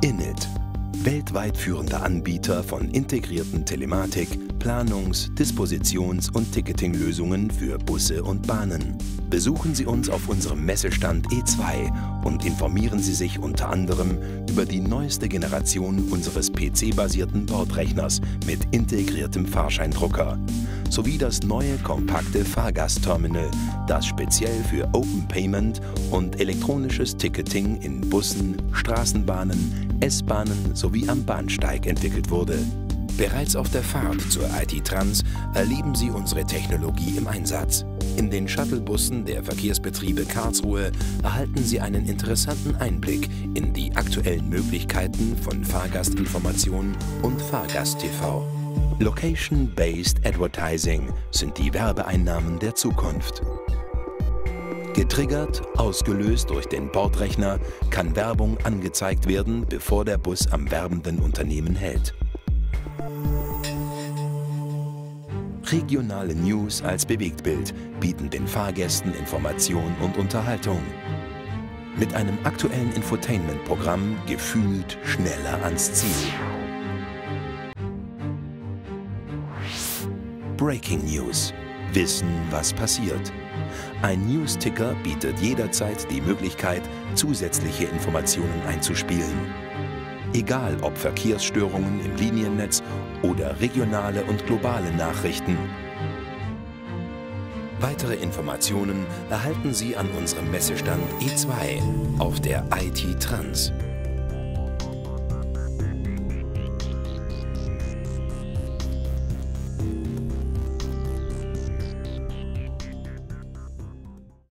Init. Weltweit führender Anbieter von integrierten Telematik, Planungs-, Dispositions- und Ticketinglösungen für Busse und Bahnen. Besuchen Sie uns auf unserem Messestand E2 und informieren Sie sich unter anderem über die neueste Generation unseres PC-basierten Bordrechners mit integriertem Fahrscheindrucker sowie das neue kompakte Fahrgastterminal, das speziell für Open Payment und elektronisches Ticketing in Bussen, Straßenbahnen, S-Bahnen sowie am Bahnsteig entwickelt wurde. Bereits auf der Fahrt zur IT Trans erleben Sie unsere Technologie im Einsatz. In den Shuttlebussen der Verkehrsbetriebe Karlsruhe erhalten Sie einen interessanten Einblick in die aktuellen Möglichkeiten von Fahrgastinformation und Fahrgast-TV. Location-Based Advertising sind die Werbeeinnahmen der Zukunft. Getriggert, ausgelöst durch den Bordrechner, kann Werbung angezeigt werden, bevor der Bus am werbenden Unternehmen hält. Regionale News als Bewegtbild bieten den Fahrgästen Information und Unterhaltung. Mit einem aktuellen Infotainment-Programm gefühlt schneller ans Ziel. Breaking News. Wissen, was passiert. Ein News-Ticker bietet jederzeit die Möglichkeit, zusätzliche Informationen einzuspielen. Egal ob Verkehrsstörungen im Liniennetz oder regionale und globale Nachrichten. Weitere Informationen erhalten Sie an unserem Messestand E2 auf der IT Trans.